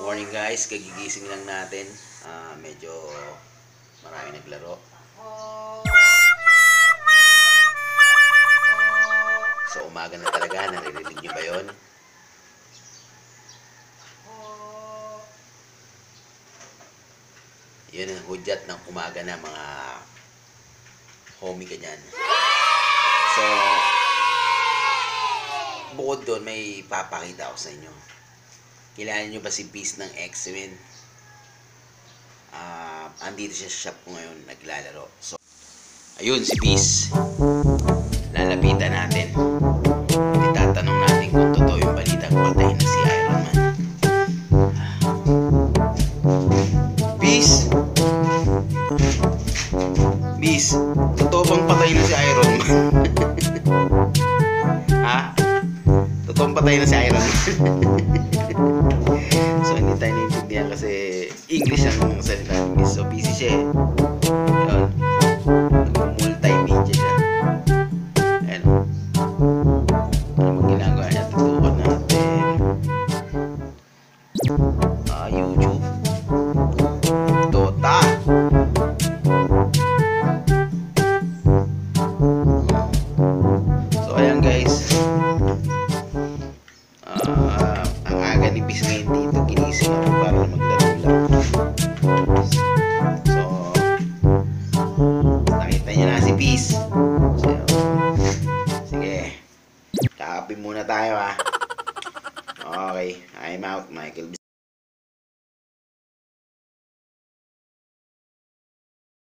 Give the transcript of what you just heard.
Morning guys, kagigising lang natin. Ah, medyo marami naglaro. So umaga na talaga, naririnig nyo ba yun? Yun ang hudyat ng umaga na mga homie ka dyan. So, bukod doon, may papakita ako sa inyo. Kilala nyo ba si Peace ng X-Men? Ah, andito siya sa shop ko ngayon, naglalaro. So, ayun si Peace. Lalapitan natin. Itatanong natin kung totoo yung balita kung patay na si Iron Man. Peace! Peace, totoo bang patay na si Iron Man? ha? Totoong patay na si Iron Man? English ang salita Miss. So, busy siya eh. Yun. Multimedia siya. Ayan. Ano bang ginagawa niya? Tutukan natin. Ah, YouTube. Dota. So, ayan guys. Ah, ang aga ni ngayon dito, ginising ako para maglaro Kape muna tayo ha. Okay, I'm out, Michael.